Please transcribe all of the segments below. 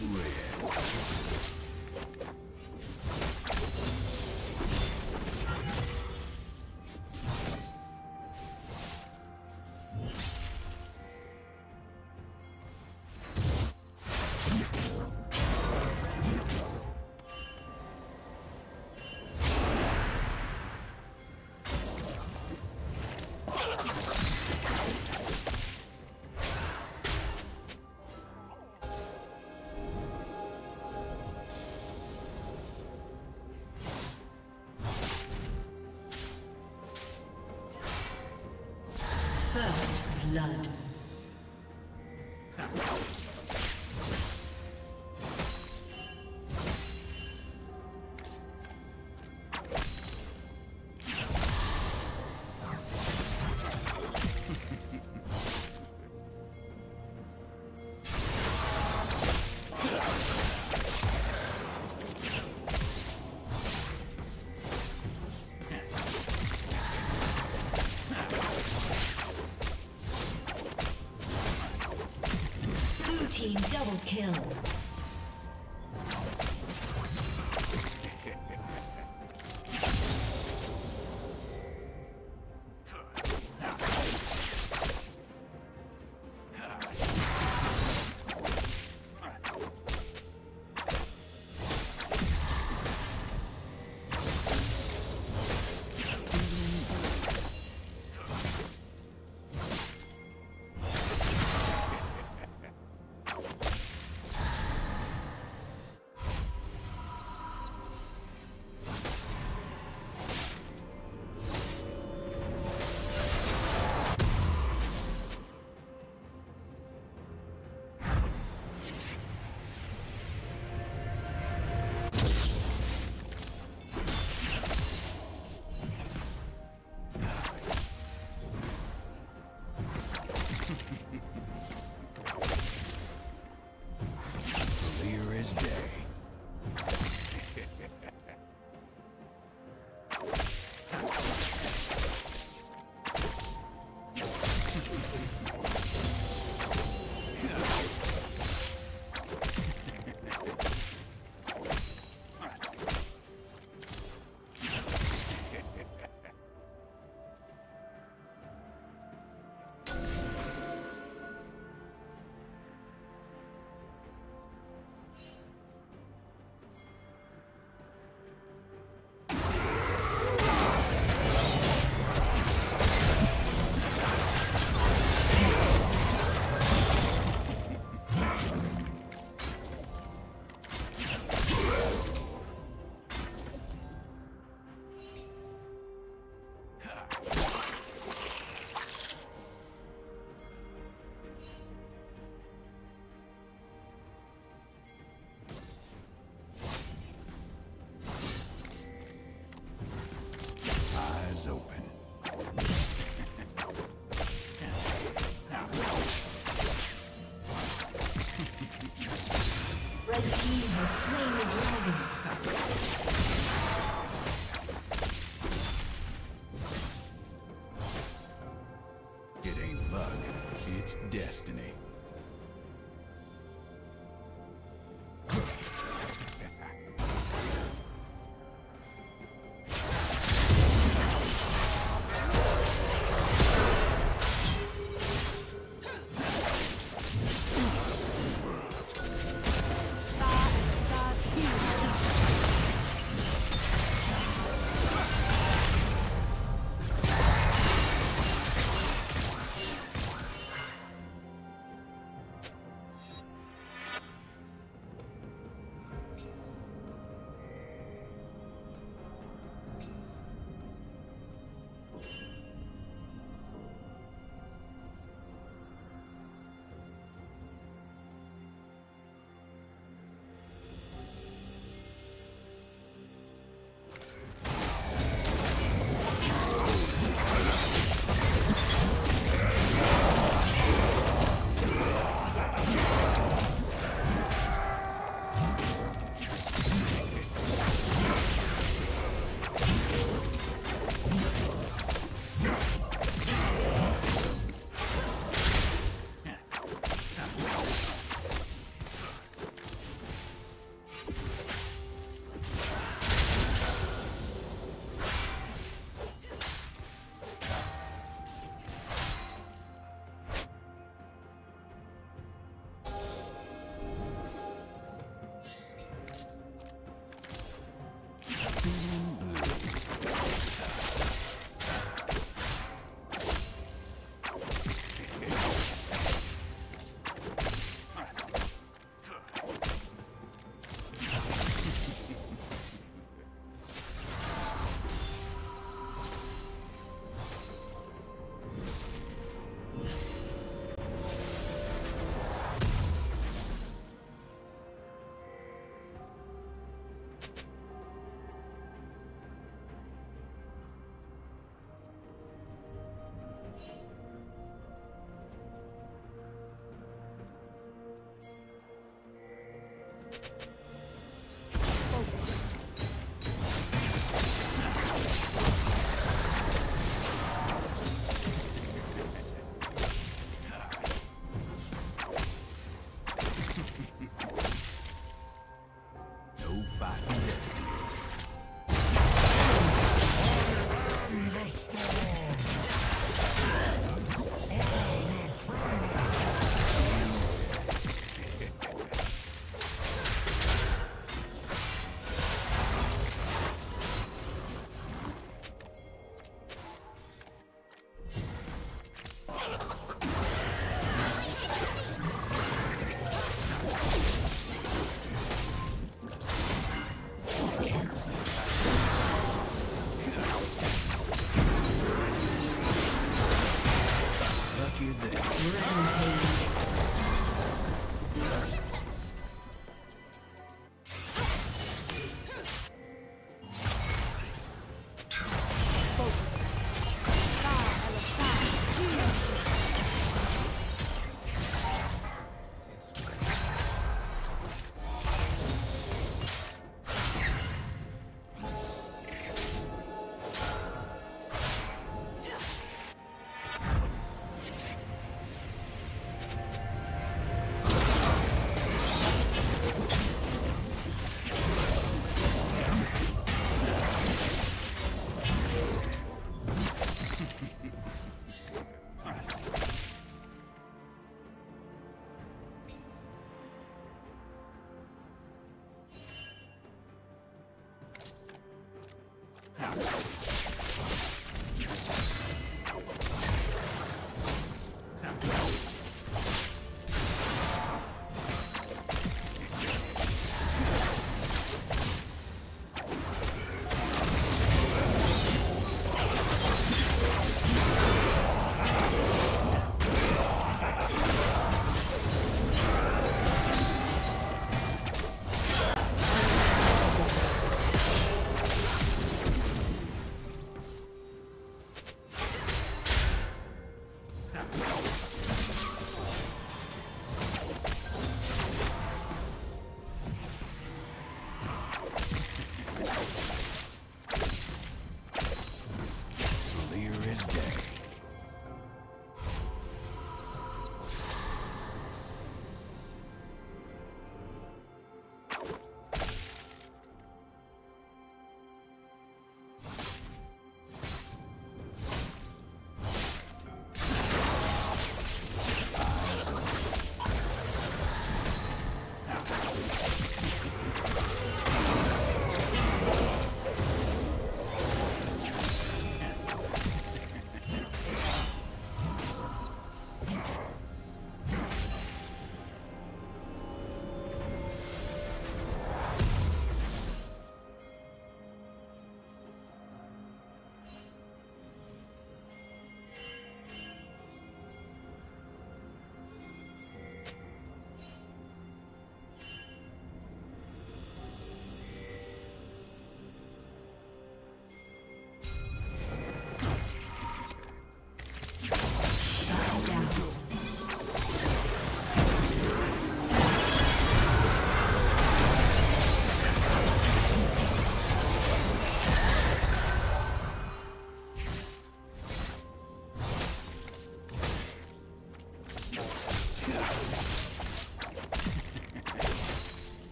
unreal. Blood.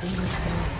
been slain.